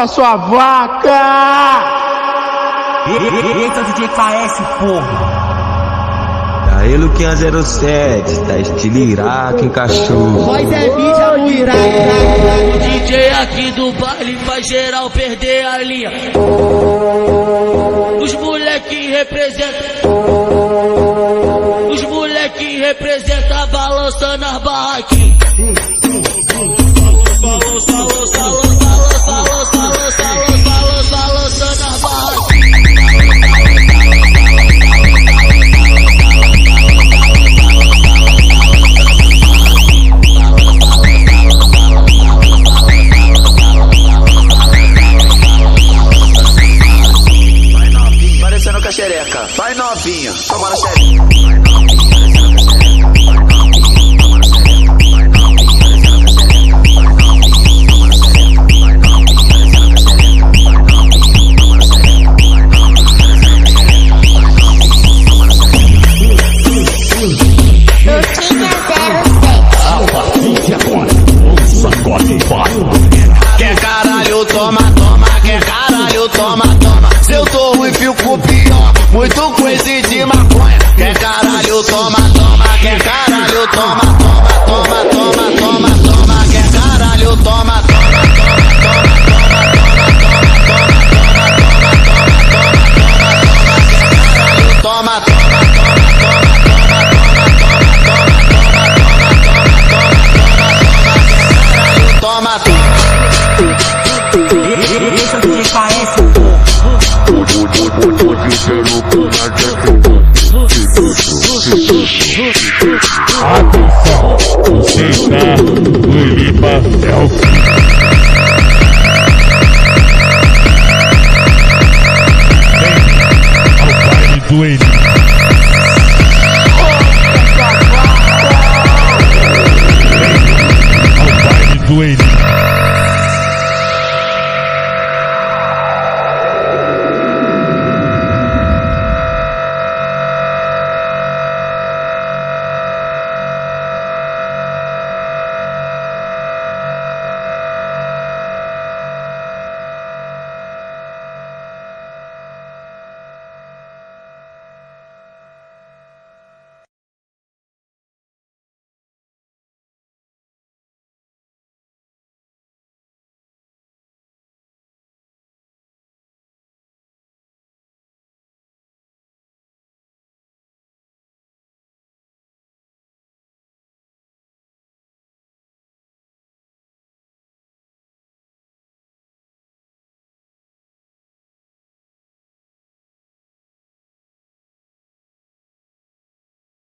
chupa sua vaca! Eita, DJ KS, porra! Aí Luquinha 07, tá estilo Iraque, cachorro. Voz é mídia no Iraque. O DJ aqui do baile faz geral perder a linha. Os moleque representam. Os moleque representam balançando as barraquinhas. novinha. Só para. Caralho, toma, toma, quer caralho, toma, toma, toma, toma, toma, toma. Quer caralho, toma, toma, toma, toma, toma, toma, toma, toma, toma, toma, toma, toma, toma, toma, toma, toma, toma, toma, toma. Hoje quero pular de Atenção, você tá no Lima Selfie